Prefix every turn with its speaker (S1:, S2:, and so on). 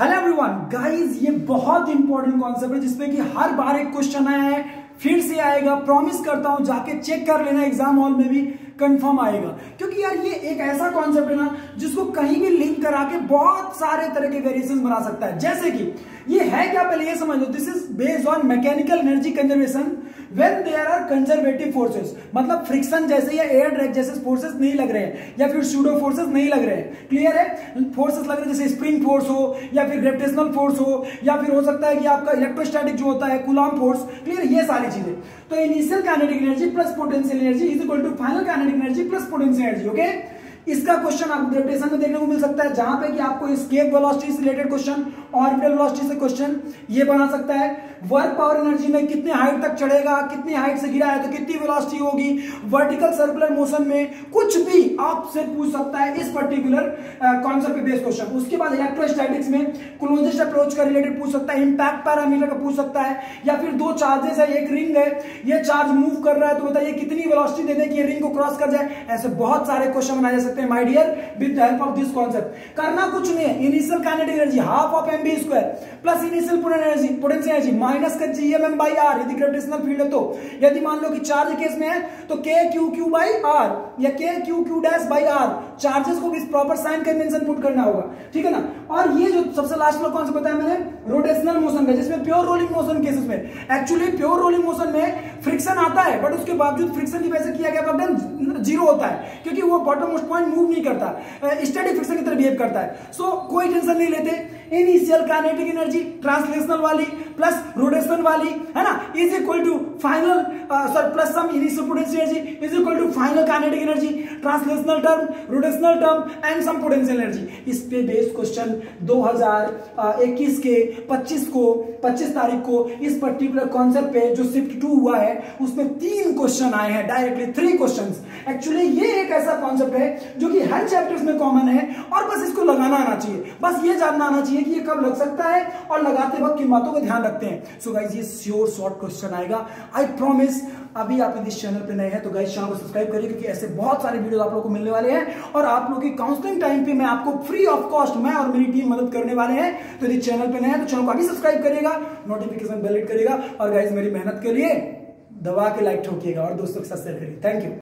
S1: Hello everyone guys ये बहुत important concept है जिसमें कि हर बार एक क्वेश्चन आया है, फिर से आएगा प्रॉमिस करता हूँ, जाके चेक कर लेना एग्ज़ाम हॉल में भी। कंफर्म आएगा। क्योंकि यार ये एक ऐसा कॉन्सेप्ट है ना, जिसको कहीं भी लिंक करा के बहुत सारे तरह के वेरिएशन बना सकता है। जैसे कि, ये है क्या पहले ये समझ लो this is based on mechanical energy conservation when there are conservative forces मतलब फ्रिक्शन जैसे या एयर ड्रैग जैसे फोर्सेस नहीं लग रहे हैं, या फिर सूडो फोर्सेस नहीं लग रहे हैं। क्लियर है? फोर्सेस लग रहे हैं, जैसे स्प्रिंग फोर्स हो, या फिर ग्रेविटेशनल फोर्स हो, या फिर हो सकता है कि आपका इलेक्ट्रोस्टैटिक जो होता है कुलाम फोर्स क्लियर ये सारी चीज़ें। तो initial kinetic energy plus potential energy is equal to final kinetic energy plus potential energy okay इसका क्वेश्चन आपको ग्रेविटेशन में देखने को मिल सकता है, जहाँ पे कि आपको स्केप वेलोसिटी से रिलेटेड क्वेश्चन ऑर्बिटल वेलोसिटी से क्वेश्चन ये बना सकता है। वर्क पावर एनर्जी में कितने हाइट तक चढ़ेगा, कितनी हाइट से गिरा है तो कितनी वेलोसिटी होगी। वर्टिकल सर्कुलर मोशन में कुछ भी आपसे पूछ सकता है इस पर्टिकुलर कॉन्सेप्ट पे बेस्ड क्वेश्चन उसके बाद इलेक्ट्रोस्टैटिक्स में क्लोजेस्ट अप्रोच का रिलेटेड पूछ सकता है इंपैक्ट पैरामीटर का पूछ सकता है, या फिर दो चार्जेस है, एक रिंग है, ये चार्ज मूव कर रहा है तो बताइए कितनी वेलोसिटी दे दे कि रिंग को क्रॉस कर जाए। ऐसे बहुत सारे क्वेश्चन बनाए जा सकते हैं my dear with the help of this concept करना कुछ नहीं है। Initial kinetic energy half of M V square plus initial energy potential energy minus का जीएमएम बाई आर यदि ग्रेविटेशनल फ़ील्ड है तो। यदि मान लो कि चार्ज केस में है तो के क्यू क्यू बाई आर या K Q Q dash by R charges को भी प्रॉपर साइन कन्वेंशन पुट करना होगा। ठीक है ना? और ये जो सबसे लास्ट में कौन सा बताया मैंने रोटेशनल मोशन का, जिसमें प्योर रोलिंग मोशन केसेस में। एक्चुअली प्योर रोलिंग मोशन में फ्रिक्शन आता है बट उसके बावजूद फ्रिक्शन की वजह से किया गया वर्क ज़ीरो होता है। क्योंकि वो बॉटम मोस्ट पॉइंट मूव नहीं करता स्टडी फ्रिक्शन की तरह बिहेव करता है। सो so, कोई टेंशन नहीं लेते। इनिशियल काइनेटिक एनर्जी ट्रांसलेशनल वाली प्लस रोटेशन वाली है ना? Is equal to final sir plus sum initial potential energy is equal to final kinetic energy translational term, rotational term and sum potential energy इस पे based question 2021 के 25 को 25 तारीख को, इस पर्टिकुलर कॉन्सेप्ट पे जो शिफ्ट टू हुआ है, उसमें तीन क्वेश्चन आए हैं डायरेक्टली थ्री क्वेश्चंस एक्चुअली ये एक ऐसा कॉन्सेप्ट है जो कि हर चैप्टर्स में कॉमन है, और बस इसको लगाना आना चाहिए। बस ये जानना आना चाहिए कि ये कब लग सकता है, और लगाते वक्त किन बातों का ध्यान रखते हैं। सो गाइज़ ये श्योर शॉर्ट क्वेश्चन आएगा। आई प्रॉमिस अभी आप इस चैनल पे नए हैं तो गाइस चैनल को सब्सक्राइब करिए, क्योंकि ऐसे बहुत सारे वीडियो आप लोगों को मिलने वाले हैं। और आप लोगों की काउंसलिंग टाइम पे मैं आपको फ्री ऑफ़ कॉस्ट मैं और मेरी टीम मदद करने वाले हैं। तो यदि चैनल पर नए हैं तो चैनल को अभी सब्सक्राइब करिएगा नोटिफिकेशन बेल करिएगा। और गाइज़ मेरी मेहनत के लिए दबा के लाइक ठोकिएगा और दोस्तों के साथ शेयर करिए। Thank you